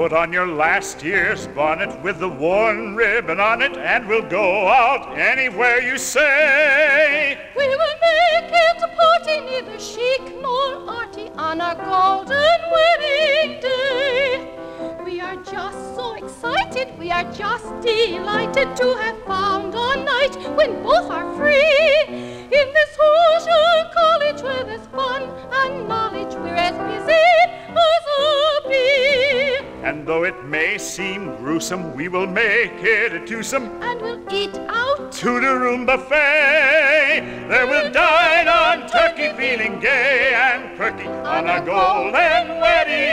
Put on your last year's bonnet with the worn ribbon on it, and we'll go out anywhere you say. We will make it a party, neither chic nor arty, on our golden wedding day. We are just so excited, we are just delighted to have found a night when both are free. In this Hoosier college where there's fun and knowledge, we're as busy. And though it may seem gruesome, we will make it a twosome And we'll eat out Tudor Room buffet. There we'll dine on turkey, feeling gay and perky on our golden wedding.